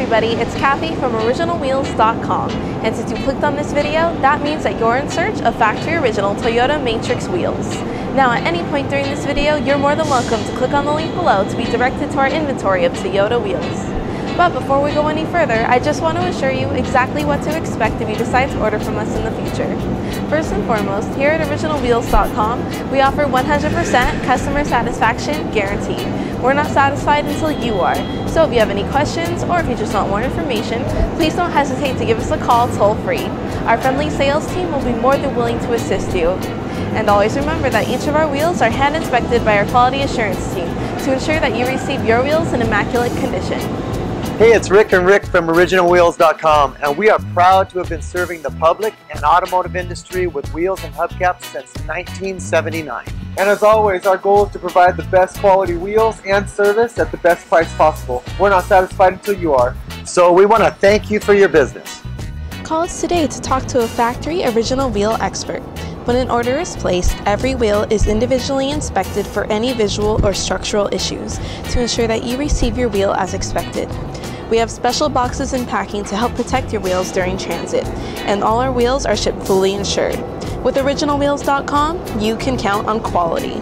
everybody, it's Kathy from OriginalWheels.com and since you clicked on this video, that means that you're in search of factory original Toyota Matrix wheels. Now at any point during this video, you're more than welcome to click on the link below to be directed to our inventory of Toyota wheels. But before we go any further, I just want to assure you exactly what to expect if you decide to order from us in the future. First and foremost, here at OriginalWheels.com, we offer 100% customer satisfaction guaranteed. We're not satisfied until you are. So if you have any questions or if you just want more information, please don't hesitate to give us a call toll free. Our friendly sales team will be more than willing to assist you. And always remember that each of our wheels are hand inspected by our quality assurance team to ensure that you receive your wheels in immaculate condition. Hey, it's Rick and Rick from OriginalWheels.com, and we are proud to have been serving the public and automotive industry with wheels and hubcaps since 1979. And as always, our goal is to provide the best quality wheels and service at the best price possible. We're not satisfied until you are. So we want to thank you for your business. Call us today to talk to a factory original wheel expert. When an order is placed, every wheel is individually inspected for any visual or structural issues to ensure that you receive your wheel as expected. We have special boxes and packing to help protect your wheels during transit, and all our wheels are shipped fully insured. With OriginalWheels.com, you can count on quality.